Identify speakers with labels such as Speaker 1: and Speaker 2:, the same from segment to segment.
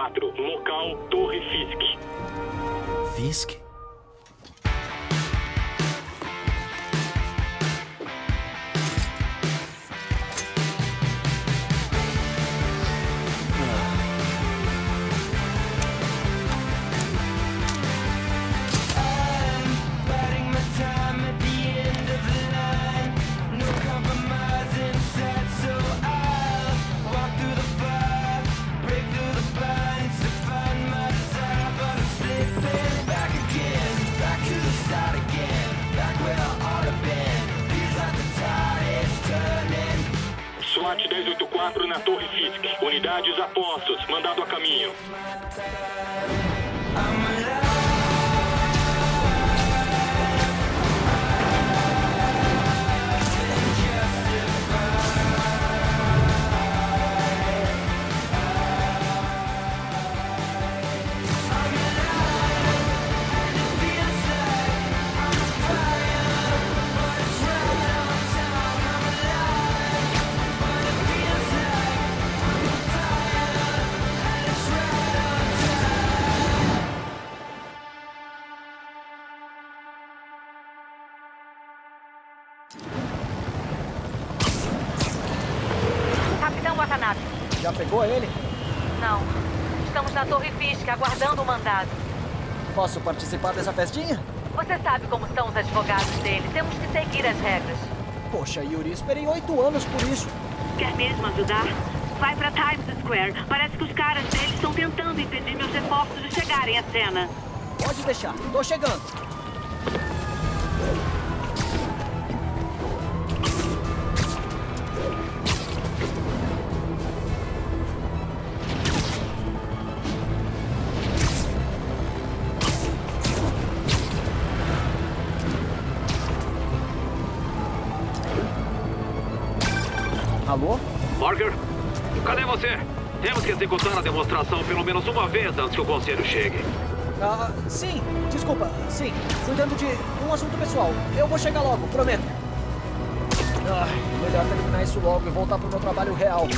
Speaker 1: Atenção, mobilização nível 4. Local Torre Fisk.
Speaker 2: Fisk?
Speaker 3: Pegou ele?
Speaker 4: Não. Estamos na Torre Fisk, aguardando o mandado.
Speaker 3: Posso participar dessa festinha?
Speaker 4: Você sabe como são os advogados dele. Temos que seguir as regras.
Speaker 3: Poxa, Yuri, esperei oito anos por isso.
Speaker 4: Quer mesmo ajudar? Vai pra Times Square. Parece que os caras dele estão tentando impedir meus reforços de chegarem à cena.
Speaker 3: Pode deixar, tô chegando.
Speaker 5: Pelo menos uma vez antes que o conselho chegue.
Speaker 3: Ah, sim, desculpa, sim. Cuidando de um assunto pessoal. Eu vou chegar logo, prometo. Ai, melhor terminar isso logo e voltar pro meu trabalho real.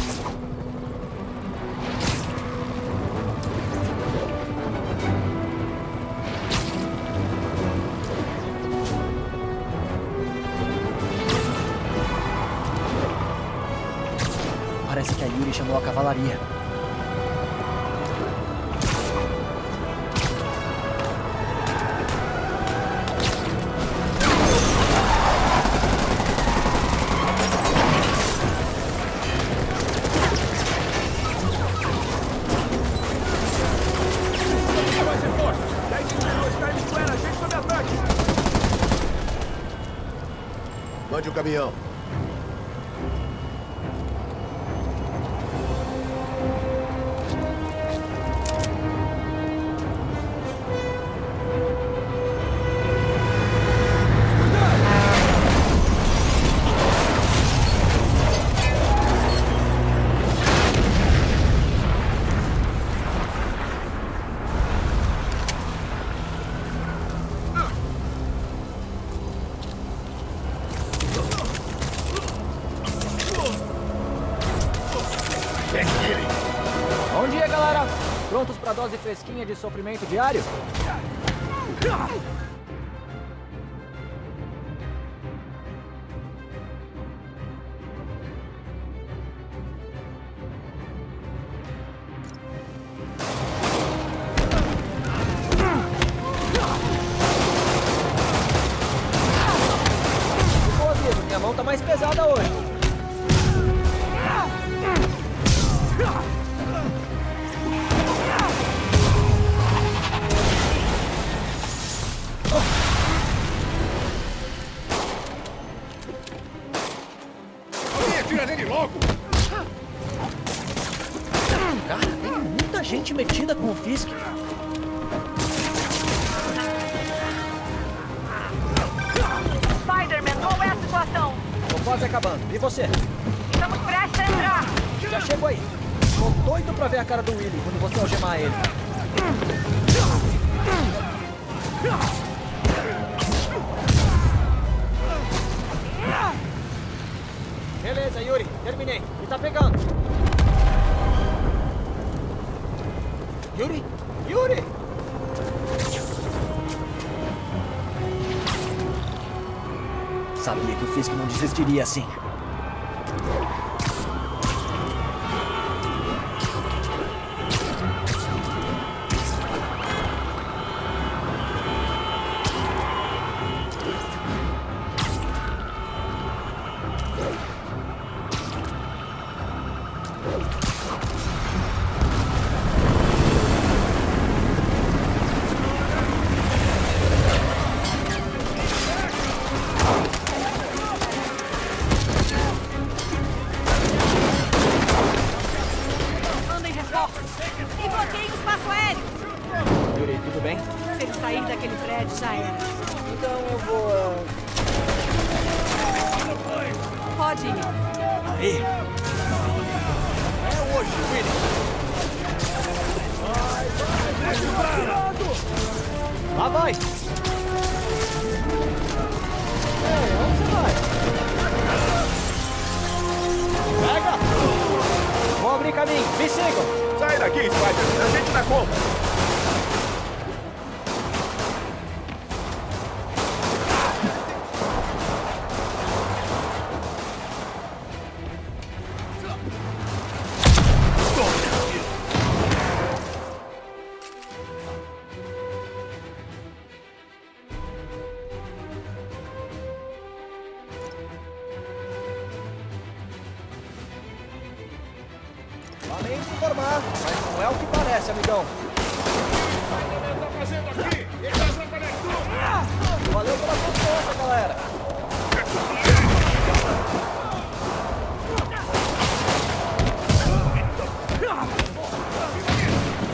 Speaker 3: Fresquinha de sofrimento diário? Beleza, Yuri. Terminei. E tá pegando. Yuri? Yuri! Sabia que o Fisk não desistiria assim. Lamento informar, mas não é o que parece, amigão. Valeu pela confiança, galera!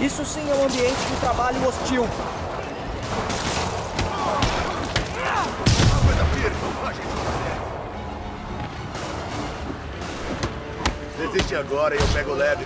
Speaker 3: Isso sim é um ambiente de trabalho hostil.
Speaker 6: Desiste agora e eu pego leve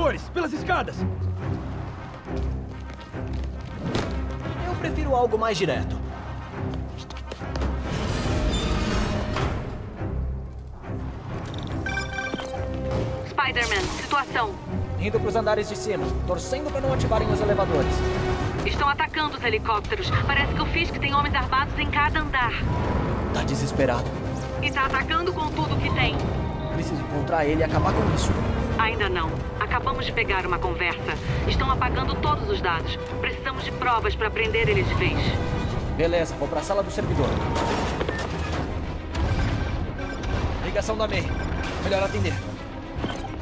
Speaker 7: os pelas escadas.
Speaker 3: Eu prefiro algo mais direto.
Speaker 4: Spider-Man, situação.
Speaker 3: Indo pros andares de cima, torcendo para não ativarem os elevadores.
Speaker 4: Estão atacando os helicópteros. Parece que o Fisk tem homens armados em cada andar.
Speaker 3: Tá desesperado.
Speaker 4: E tá atacando com tudo que tem.
Speaker 3: Preciso encontrar ele e acabar com isso.
Speaker 4: Ainda não. Acabamos de pegar uma conversa. Estão apagando todos os dados. Precisamos de provas para prender eles de vez.
Speaker 3: Beleza, vou pra sala do servidor. Ligação da May. Melhor atender.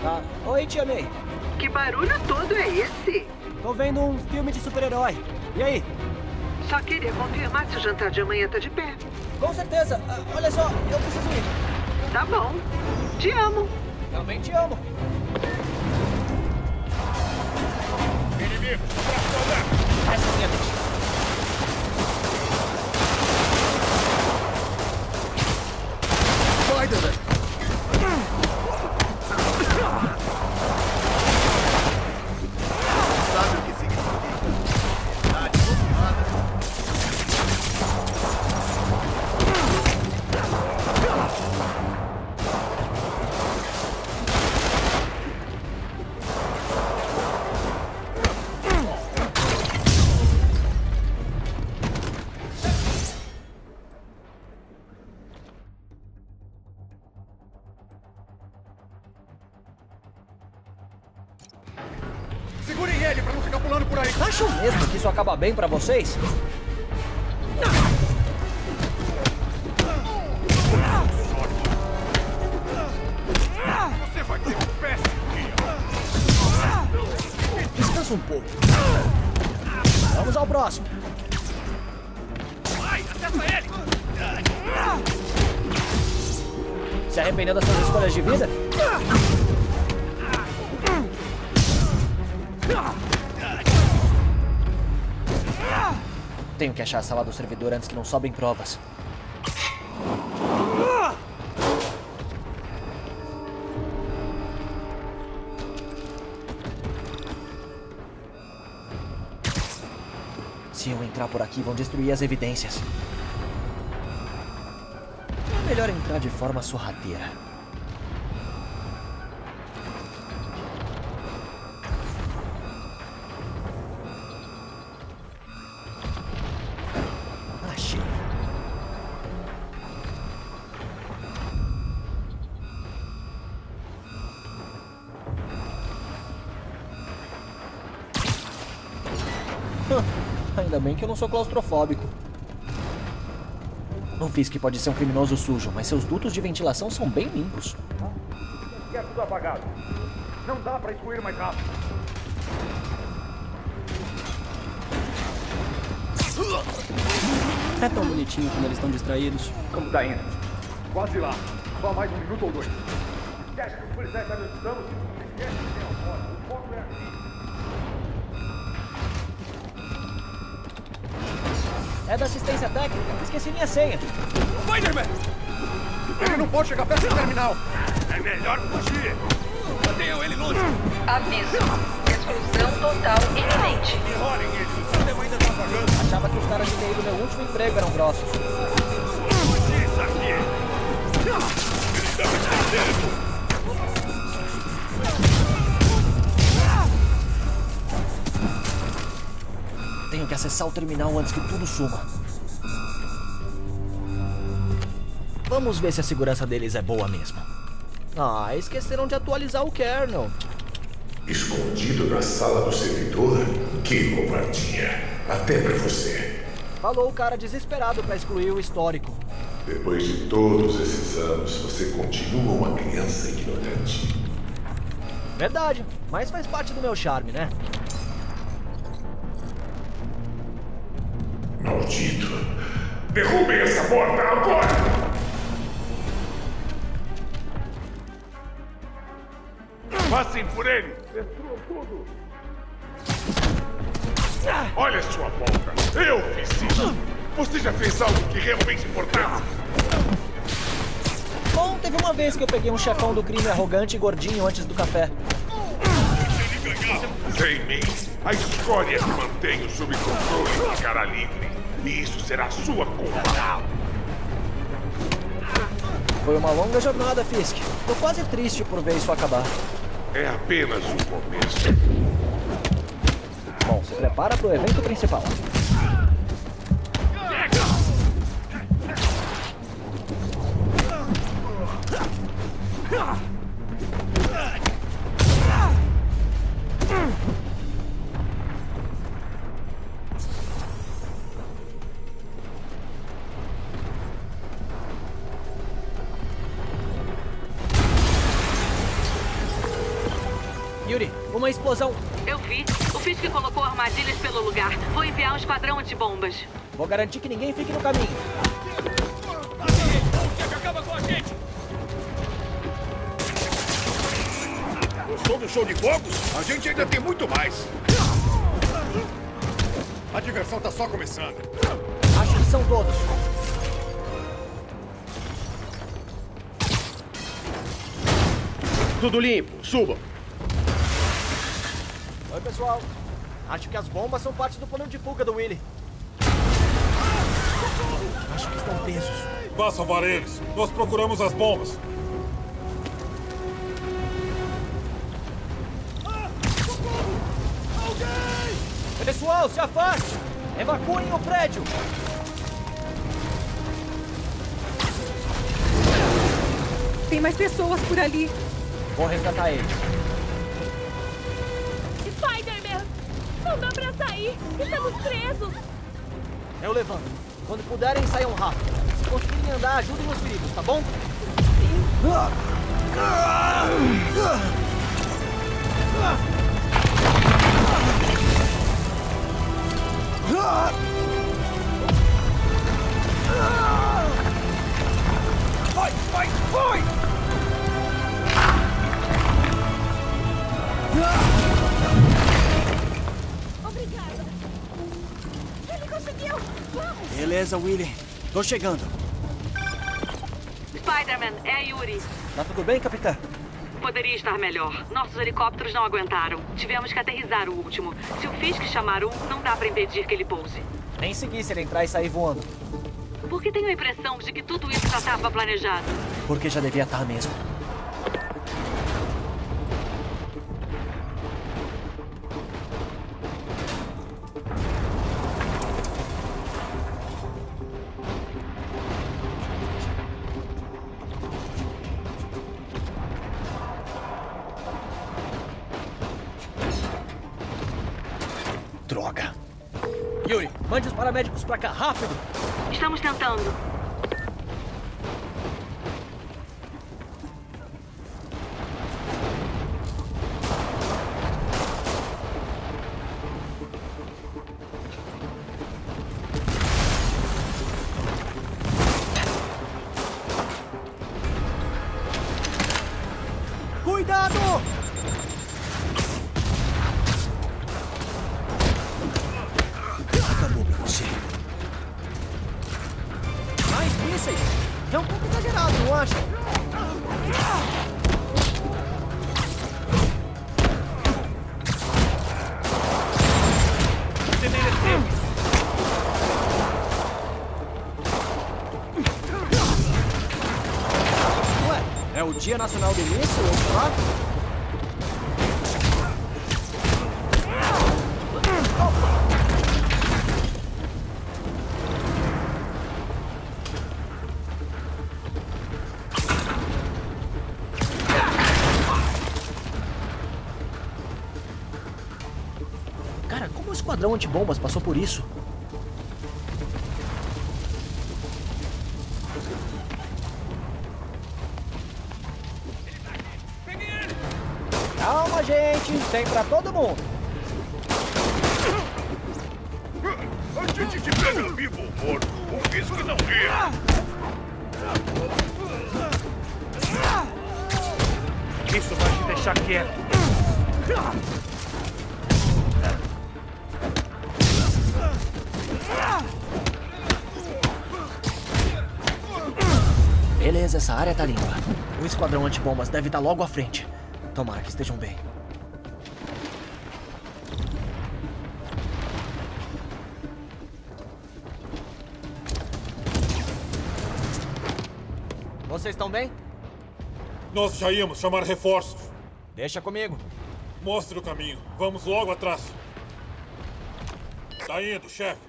Speaker 3: Tá. Oi, tia May.
Speaker 8: Que barulho todo é esse?
Speaker 3: Tô vendo um filme de super-herói. E aí?
Speaker 8: Só queria confirmar se o jantar de amanhã tá de pé.
Speaker 3: Com certeza. Ah, olha só, eu preciso ir.
Speaker 8: Tá bom. Te amo.
Speaker 3: Também te amo. Bem pra vocês? Achar a sala do servidor antes que não sobem provas. Se eu entrar por aqui, vão destruir as evidências. É melhor entrar de forma sorrateira. Bem que eu não sou claustrofóbico. Não fiz que pode ser um criminoso sujo, mas seus dutos de ventilação são bem limpos.
Speaker 7: Quer tudo apagado. Não dá pra excluir mais rápido.
Speaker 9: É tão bonitinho quando eles estão distraídos.
Speaker 7: Como tá indo? Quase lá. Só mais um minuto ou dois. Esquece que os policiais estão nos estamos. Esquece É
Speaker 3: da assistência técnica. Esqueci minha senha.
Speaker 7: Spider-Man! Ele não pode chegar perto do terminal. É melhor fugir. Mantenham ele longe.
Speaker 8: Aviso. Exclusão total iminente.
Speaker 7: Enrolem ele. O sistema ainda tá apagando.
Speaker 3: Achava que os caras de TI do meu último emprego eram grossos.
Speaker 7: Fugir isso aqui. Ele tá me
Speaker 3: acessar o terminal antes que tudo suma. Vamos ver se a segurança deles é boa mesmo. Ah, esqueceram de atualizar o kernel.
Speaker 10: Escondido na sala do servidor? Que covardia. Até pra você.
Speaker 3: Falou o cara desesperado pra excluir o histórico.
Speaker 10: Depois de todos esses anos, você continua uma criança ignorante.
Speaker 3: Verdade, mas faz parte do meu charme, né?
Speaker 10: Derrubem essa porta agora!
Speaker 7: Passem por ele. Destruam tudo. Olha sua volta. Eu fiz isso. Você já fez algo que realmente importasse?
Speaker 3: Bom, teve uma vez que eu peguei um chefão do crime arrogante e gordinho antes do café.
Speaker 7: Sem mim, a escória se mantém sob controle e ficará livre. E isso será sua culpa.
Speaker 3: Foi uma longa jornada, Fisk. Tô quase triste por ver isso acabar.
Speaker 7: É apenas um começo.
Speaker 3: Bom, se prepara pro evento principal.
Speaker 4: Antibombas.
Speaker 3: Vou garantir que ninguém fique no caminho.
Speaker 7: Acaba com a gente! Gostou do show de fogos? A gente ainda tem muito mais. A diversão tá só começando.
Speaker 3: Acho que são todos.
Speaker 7: Tudo limpo. Subam.
Speaker 3: Oi, pessoal. Acho que as bombas são parte do plano de fuga do Willy. Estão presos.
Speaker 11: Vá salvar eles. Nós procuramos as bombas.
Speaker 3: Pessoal, se afaste! Evacuem o prédio!
Speaker 12: Tem mais pessoas por ali.
Speaker 3: Vou resgatar eles.
Speaker 12: Spider-Man! Não dá pra sair! Estamos presos!
Speaker 3: Eu levanto. Quando puderem, saiam rápido. Se conseguirem andar, ajudem os feridos, tá bom?
Speaker 13: Vai, vai, vai!
Speaker 12: Vamos!
Speaker 2: Beleza, Willy. Tô chegando.
Speaker 4: Spider-Man, é a Yuri.
Speaker 3: Tá tudo bem, capitã?
Speaker 4: Poderia estar melhor. Nossos helicópteros não aguentaram. Tivemos que aterrissar o último. Se o Fisk chamar um, não dá pra impedir que ele pouse.
Speaker 3: Nem seguir se ele entrar e sair voando.
Speaker 4: Porque tenho a impressão de que tudo isso já estava planejado.
Speaker 3: Porque já devia estar mesmo. Pra cá, rápido!
Speaker 4: Estamos tentando.
Speaker 3: Esquadrão antibombas passou por isso? Calma, gente. Tem pra todo mundo.
Speaker 10: A gente te pega vivo ou morto. O Fisk não ria.
Speaker 13: Isso vai te deixar quieto.
Speaker 3: Beleza, essa área tá limpa. O esquadrão antibombas deve estar logo à frente. Tomara que estejam bem. Vocês estão bem?
Speaker 11: Nós já íamos chamar reforços.
Speaker 3: Deixa comigo.
Speaker 11: Mostre o caminho. Vamos logo atrás. Tá indo, chefe.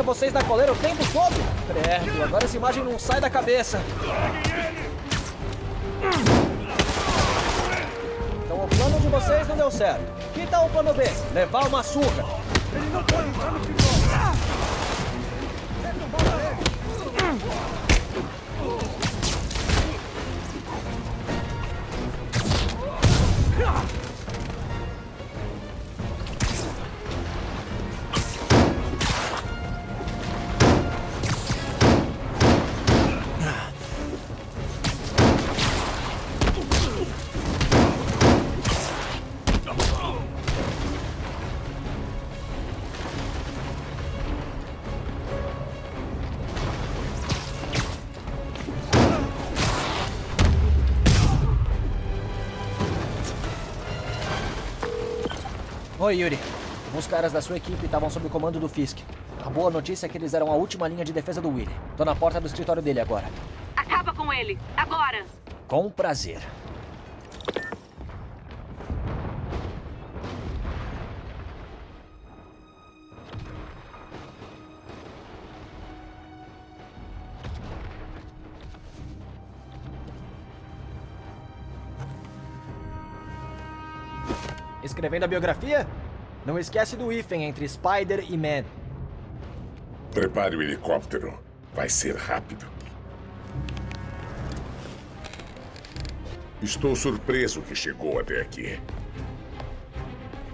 Speaker 3: Tinha vocês na coleira o tempo todo? Credo, agora essa imagem não sai da cabeça. Então o plano de vocês não deu certo. Que tal o plano B? Levar uma surra.
Speaker 7: Ele não pode entrar no final! Deve
Speaker 3: Oi, Yuri. Alguns caras da sua equipe estavam sob o comando do Fisk. A boa notícia é que eles eram a última linha de defesa do Willy. Tô na porta do escritório dele agora.
Speaker 4: Acaba com ele. Agora!
Speaker 3: Com prazer. Escrevendo a biografia? Não esquece do hífen entre Spider e Man.
Speaker 10: Prepare o helicóptero. Vai ser rápido. Estou surpreso que chegou até aqui.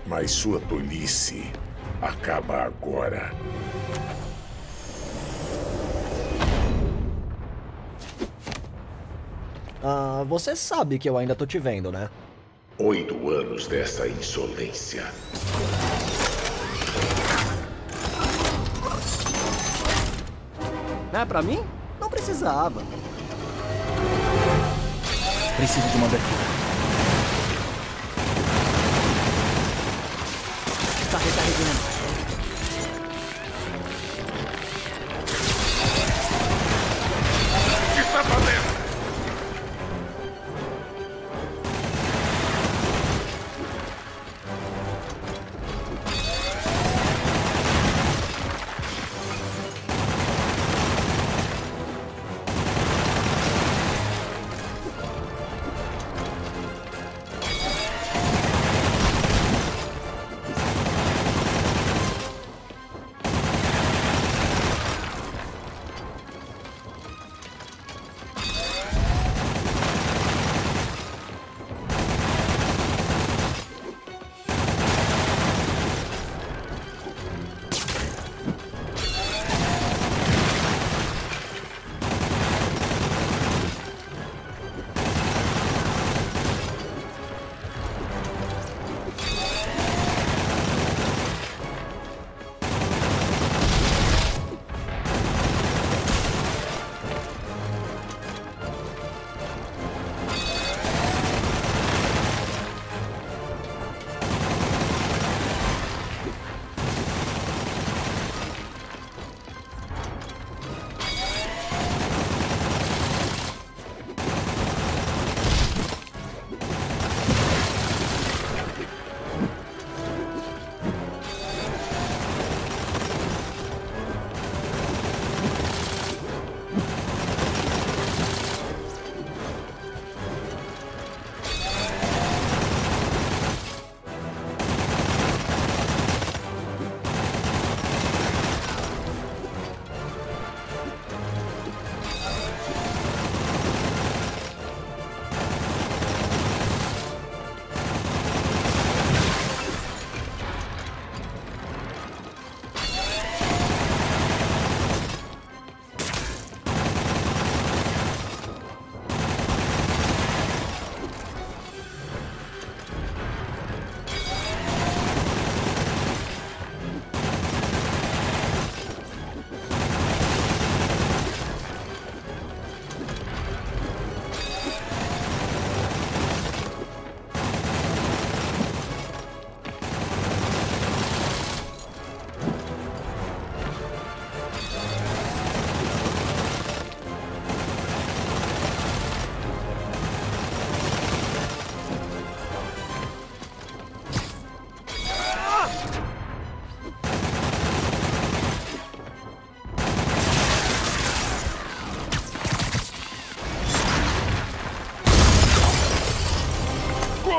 Speaker 10: Mas sua tolice acaba agora.
Speaker 3: Ah, você sabe que eu ainda tô te vendo, né?
Speaker 10: Oito anos dessa insolência.
Speaker 3: É pra mim? Não precisava. Preciso de uma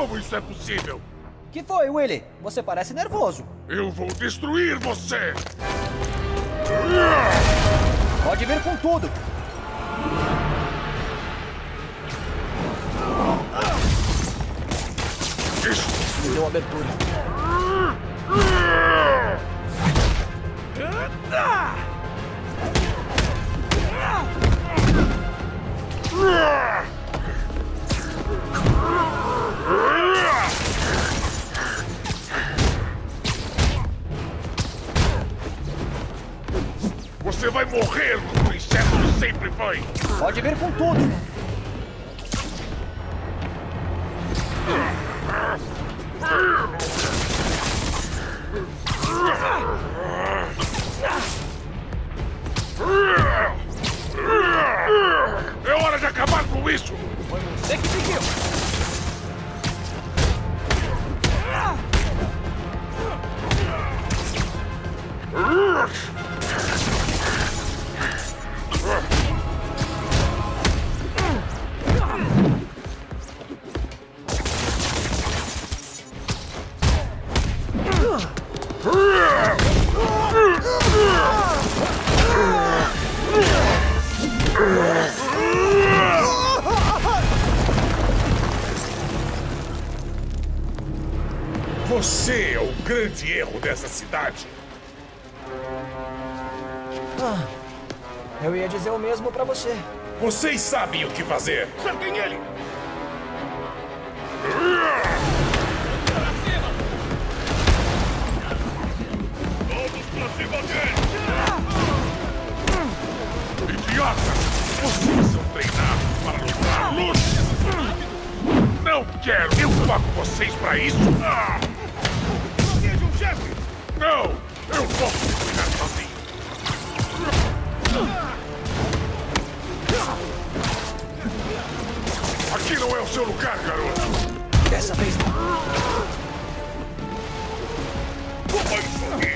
Speaker 14: Como isso é possível?
Speaker 3: Que foi, Willy? Você parece nervoso.
Speaker 14: Eu vou destruir você!
Speaker 3: Pode vir com tudo.
Speaker 14: Isso
Speaker 3: me deu abertura.
Speaker 14: Você vai morrer como o inseto sempre foi!
Speaker 3: Pode vir com tudo.
Speaker 10: Você é o grande erro dessa cidade.
Speaker 3: Ah, eu ia dizer o mesmo pra você.
Speaker 10: Vocês sabem o que fazer.
Speaker 14: Cerquem ele!
Speaker 13: Todos pra cima dele!
Speaker 14: Idiota! Vocês são treinados para lutar lutas! Não quero! Eu pago vocês pra isso! Ah!
Speaker 13: Chefe!
Speaker 14: Não! Eu posso me cuidar sozinho! Aqui não é o seu lugar, garoto!
Speaker 3: Dessa vez não.
Speaker 14: Toma isso aqui!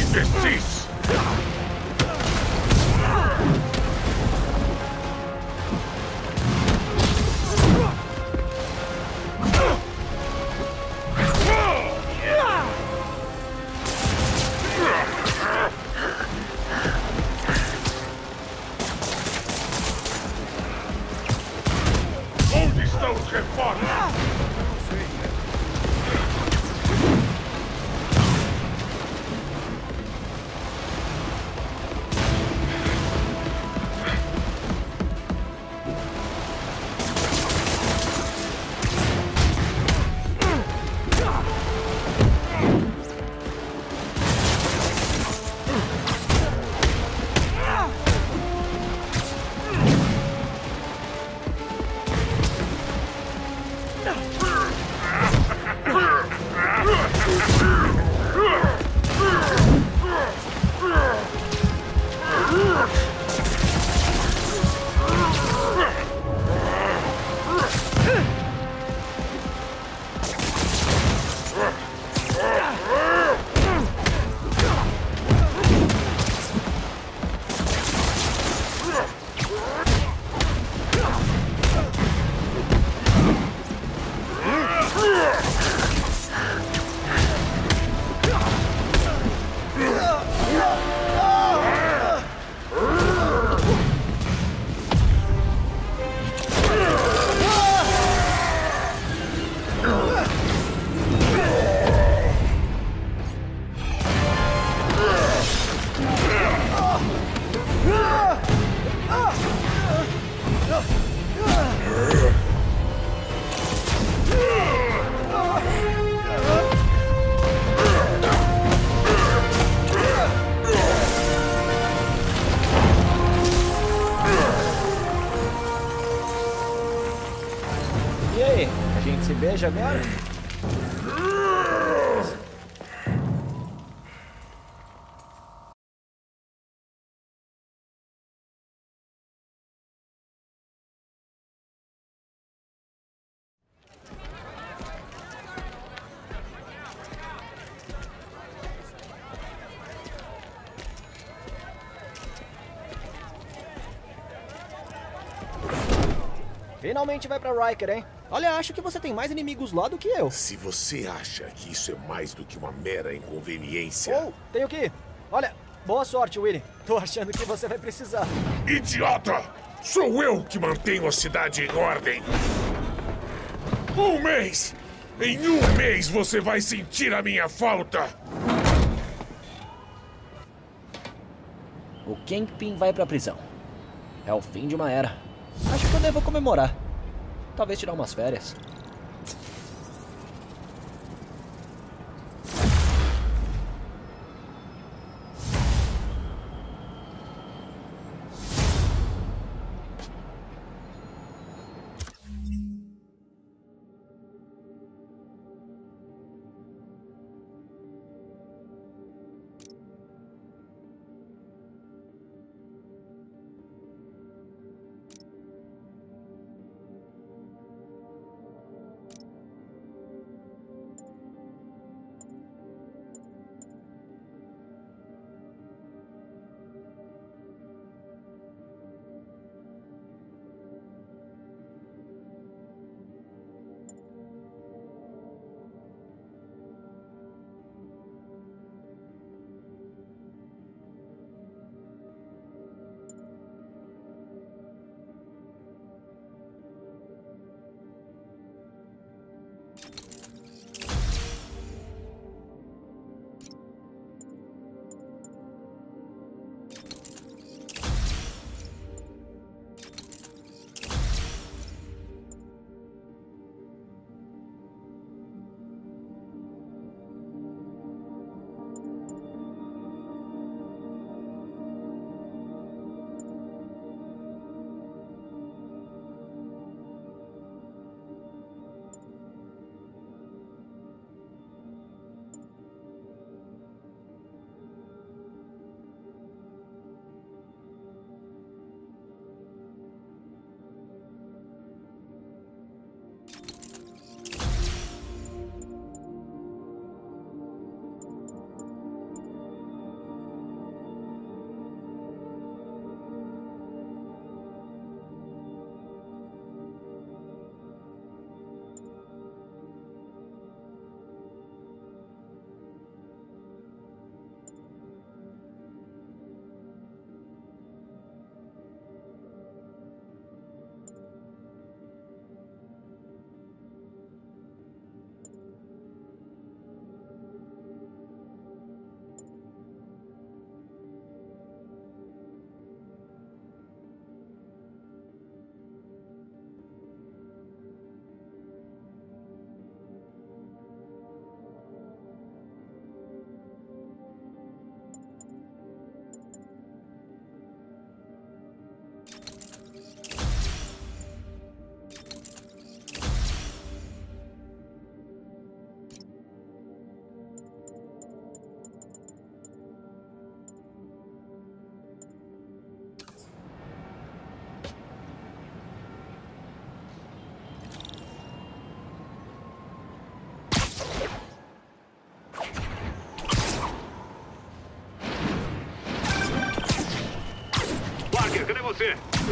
Speaker 14: Imbecis!
Speaker 3: Finalmente vai pra Riker, hein? Olha, acho que você tem mais inimigos lá do que eu.
Speaker 10: Se você acha que isso é mais do que uma mera inconveniência.
Speaker 3: Oh, tenho que ir. Olha, boa sorte, Willy. Tô achando que você vai precisar.
Speaker 10: Idiota! Sou eu que mantenho a cidade em ordem. Um mês! Em um mês você vai sentir a minha falta!
Speaker 3: O Kingpin vai pra prisão. É o fim de uma era. Acho que eu devo comemorar. Talvez tirar umas férias.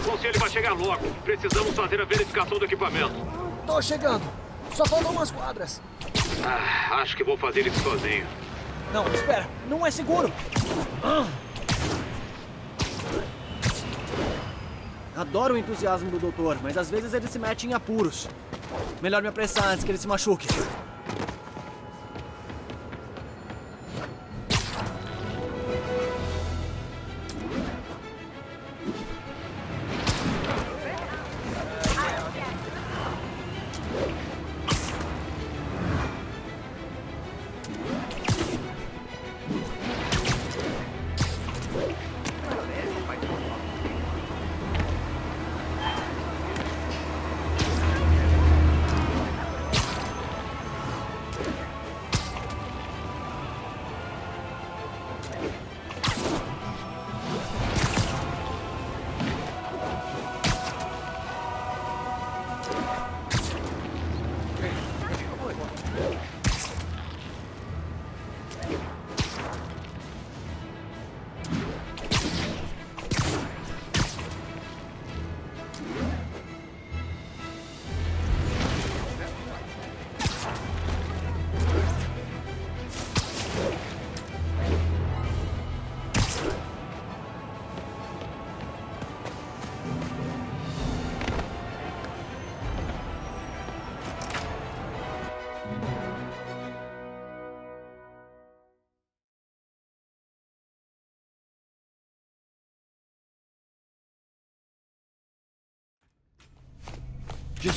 Speaker 15: Conselho vai chegar logo. Precisamos fazer a verificação do equipamento.
Speaker 3: Tô chegando. Só faltam umas quadras.
Speaker 15: Ah, acho que vou fazer isso sozinho.
Speaker 3: Não, espera. Não é seguro. Ah.
Speaker 16: Adoro o entusiasmo do doutor, mas às vezes ele se mete em apuros. Melhor me apressar antes que ele se machuque.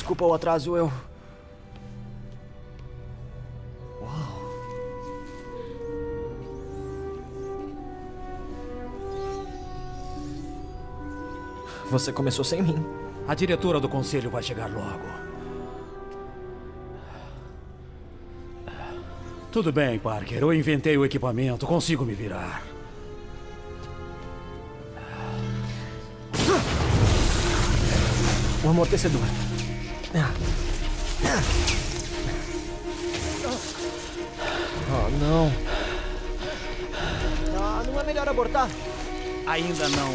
Speaker 16: Desculpa o atraso, eu. Uau. Você começou sem mim.
Speaker 17: A diretora do conselho vai chegar logo. Tudo bem, Parker. Eu inventei o equipamento. Consigo me virar.
Speaker 3: O amortecedor. Oh, não. Ah, não é melhor abortar?
Speaker 16: Ainda não.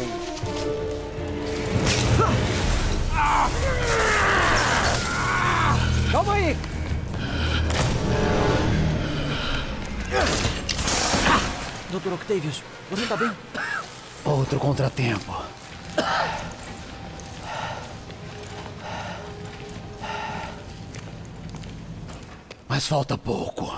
Speaker 3: Calma aí! Doutor Octavius, você tá bem?
Speaker 17: Outro contratempo. Mas falta pouco.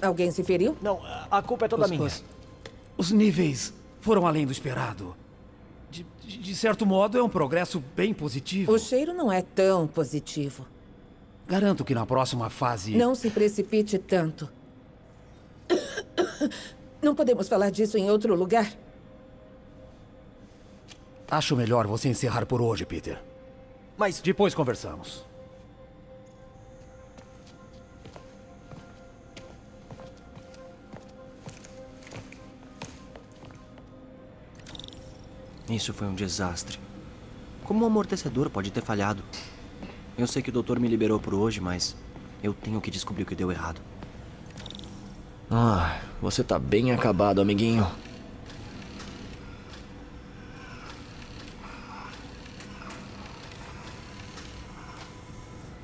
Speaker 18: Alguém se feriu?
Speaker 3: Não, a culpa é toda
Speaker 17: os,
Speaker 3: minha.
Speaker 17: Os, os, níveis foram além do esperado. De, de, de certo modo, é um progresso bem positivo.
Speaker 18: O cheiro não é tão positivo.
Speaker 17: Garanto que na próxima fase.
Speaker 18: Não se precipite tanto. Não podemos falar disso em outro lugar?
Speaker 17: Acho melhor você encerrar por hoje, Peter.
Speaker 3: Mas.
Speaker 17: Depois conversamos.
Speaker 16: Isso foi um desastre. Como um amortecedor pode ter falhado? Eu sei que o doutor me liberou por hoje, mas eu tenho que descobrir o que deu errado.
Speaker 3: Ah, você tá bem acabado, amiguinho.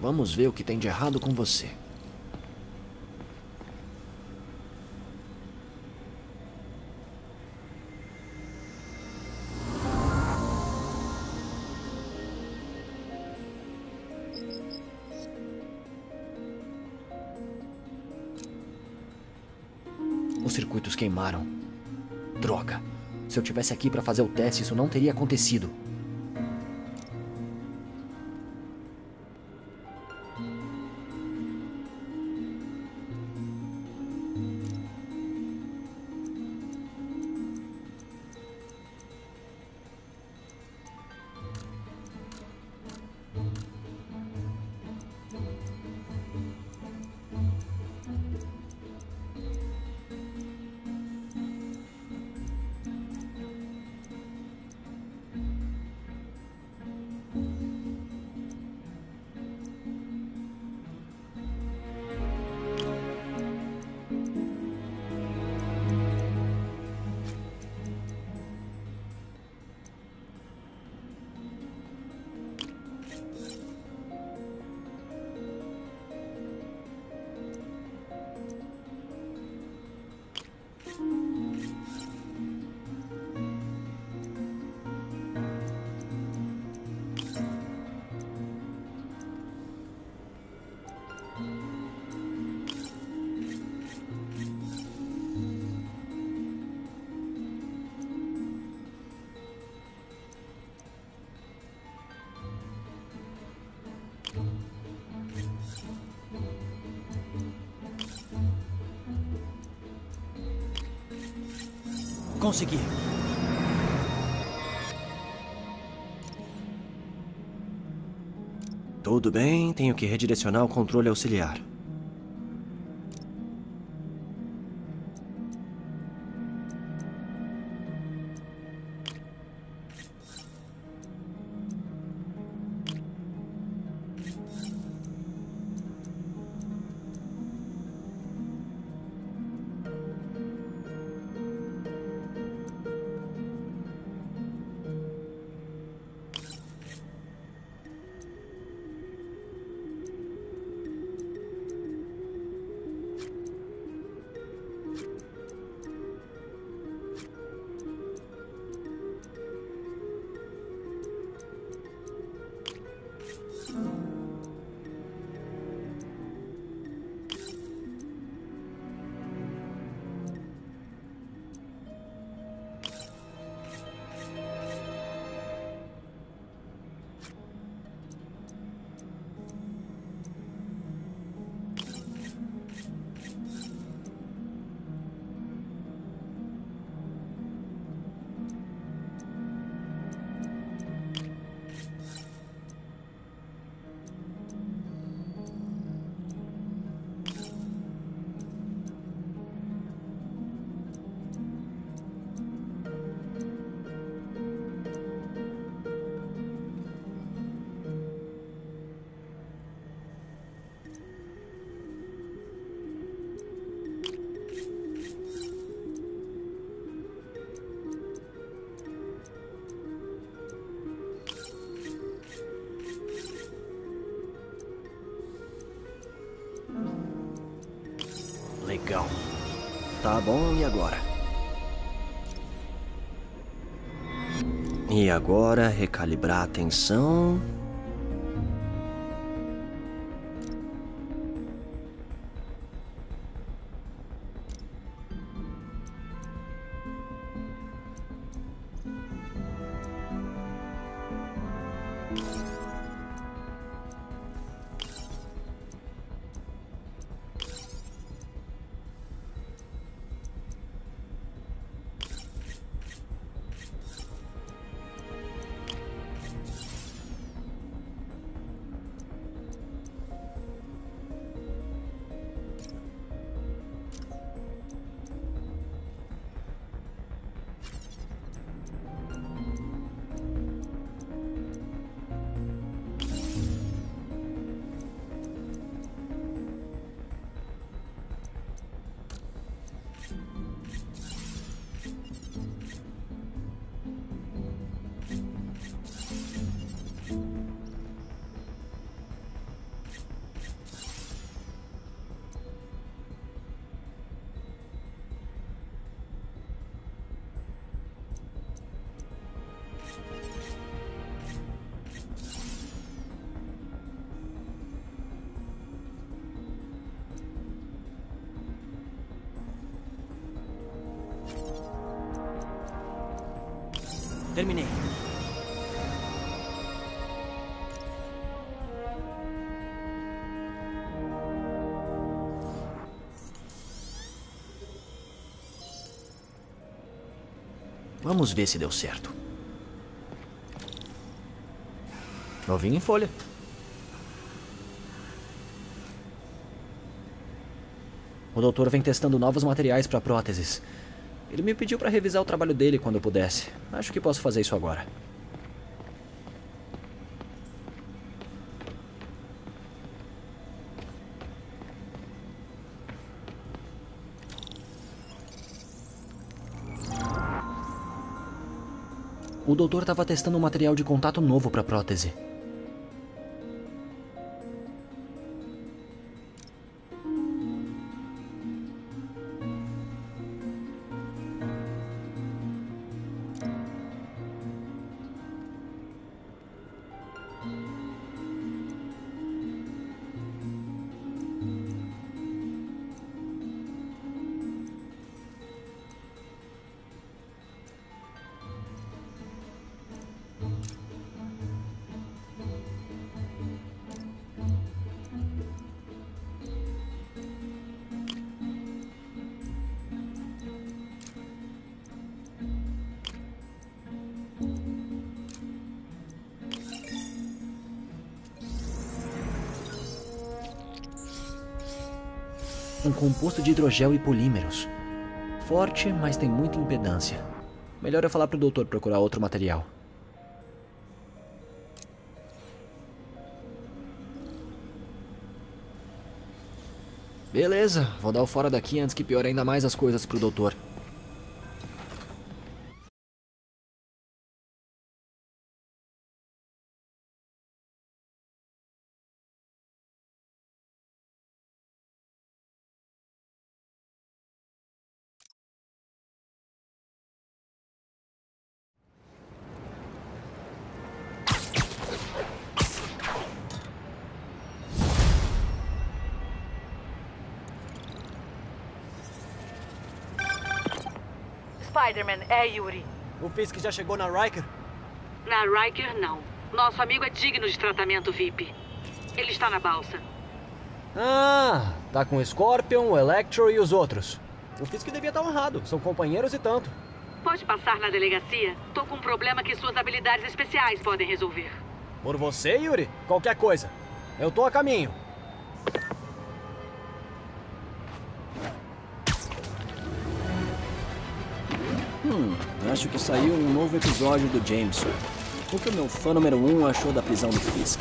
Speaker 3: Vamos ver o que tem de errado com você. Os circuitos queimaram. Droga. Se eu tivesse aqui para fazer o teste, isso não teria acontecido. Consegui. Tudo bem, tenho que redirecionar o controle auxiliar. Bom, e agora? E agora, recalibrar a tensão. Terminei. Vamos ver se deu certo. Novinho em folha. O doutor vem testando novos materiais para próteses. Ele me pediu para revisar o trabalho dele quando eu pudesse. Acho que posso fazer isso agora. O doutor estava testando um material de contato novo para prótese.
Speaker 2: Um composto de hidrogel e polímeros. Forte, mas tem muita impedância. Melhor eu falar pro doutor procurar outro material. Beleza, vou dar o fora daqui antes que piore ainda mais as coisas pro doutor.
Speaker 3: O Fisk já chegou na Riker?
Speaker 4: Na Riker, não. Nosso amigo é digno de tratamento VIP. Ele está na balsa.
Speaker 3: Ah, tá com o Scorpion, o Electro e os outros. O Fisk devia estar honrado, são companheiros e tanto.
Speaker 4: Pode passar na delegacia? Tô com um problema que suas habilidades especiais podem resolver.
Speaker 3: Por você, Yuri? Qualquer coisa. Eu tô a caminho.
Speaker 2: Hum, acho que saiu um novo episódio do Jameson. O que o meu fã número um achou da prisão do Fisk?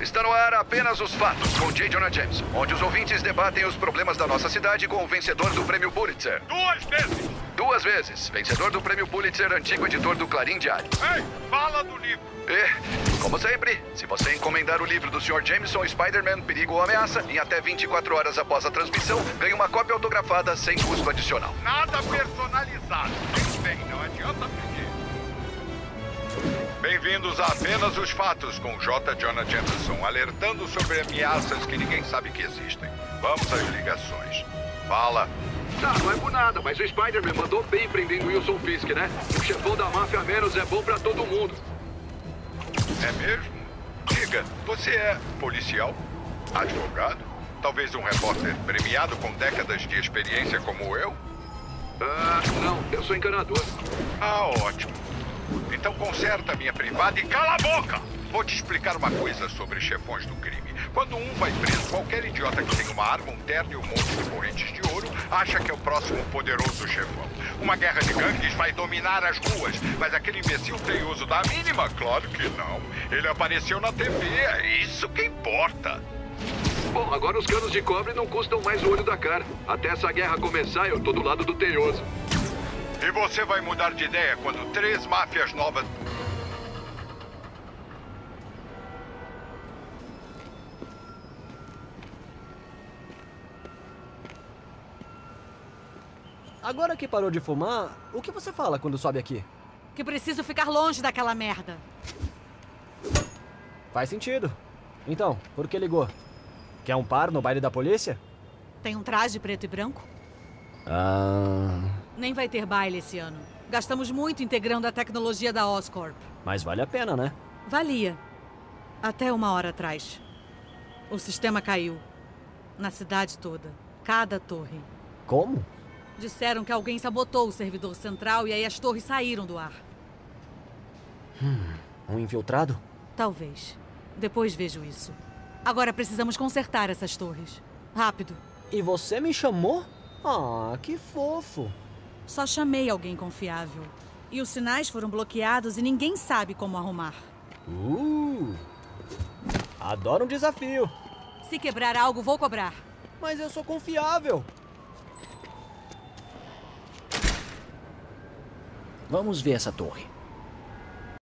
Speaker 19: Está no ar apenas os fatos com J. Jonah Jameson, onde os ouvintes debatem os problemas da nossa cidade com o vencedor do prêmio Pulitzer.
Speaker 13: Duas vezes!
Speaker 19: Duas vezes. Vencedor do prêmio Pulitzer, antigo editor do Clarim Diário.
Speaker 13: Ei, fala do livro!
Speaker 19: E, como sempre, se você encomendar o livro do Sr. Jameson, Spider-Man, Perigo ou Ameaça, em até 24 horas após a transmissão, ganha uma cópia autografada sem custo adicional.
Speaker 13: Nada personalizado. Bem, não adianta pedir. Bem-vindos a Apenas os Fatos com J. Jonah Jameson, alertando sobre ameaças que ninguém sabe que existem. Vamos às ligações. Fala.
Speaker 5: Tá, não é por nada, mas o Spider-Man mandou bem prendendo Wilson Fisk, né? O chefão da máfia menos é bom pra todo mundo.
Speaker 13: É mesmo? Diga, você é policial? Advogado? Talvez um repórter premiado com décadas de experiência como eu?
Speaker 5: Ah, não, eu sou encanador.
Speaker 13: Ah, ótimo. Então conserta a minha privada e cala a boca! Vou te explicar uma coisa sobre chefões do crime. Quando um vai preso, qualquer idiota que tem uma arma, um terno e um monte de correntes de ouro acha que é o próximo poderoso chefão. Uma guerra de gangues vai dominar as ruas, mas aquele imbecil tem uso da mínima? Claro que não. Ele apareceu na TV, é isso que importa.
Speaker 5: Bom, agora os canos de cobre não custam mais o olho da cara. Até essa guerra começar, eu tô do lado do teioso.
Speaker 13: E você vai mudar de ideia quando três máfias novas
Speaker 3: Agora que parou de fumar, o que você fala quando sobe aqui?
Speaker 12: Que preciso ficar longe daquela merda.
Speaker 3: Faz sentido. Então, por que ligou? Quer um par no baile da polícia?
Speaker 12: Tem um traje preto e branco?
Speaker 3: Ah.
Speaker 12: Nem vai ter baile esse ano. Gastamos muito integrando a tecnologia da Oscorp.
Speaker 3: Mas vale a pena, né?
Speaker 12: Valia. Até uma hora atrás. O sistema caiu. Na cidade toda. Cada torre.
Speaker 3: Como?
Speaker 12: Disseram que alguém sabotou o servidor central e aí as torres saíram do ar.
Speaker 3: Hum, um infiltrado?
Speaker 12: Talvez. Depois vejo isso. Agora precisamos consertar essas torres. Rápido.
Speaker 3: E você me chamou? Ah, que fofo.
Speaker 12: Só chamei alguém confiável. E os sinais foram bloqueados e ninguém sabe como arrumar.
Speaker 3: Uh! Adoro um desafio.
Speaker 12: Se quebrar algo, vou cobrar.
Speaker 3: Mas eu sou confiável.
Speaker 2: Vamos ver essa torre.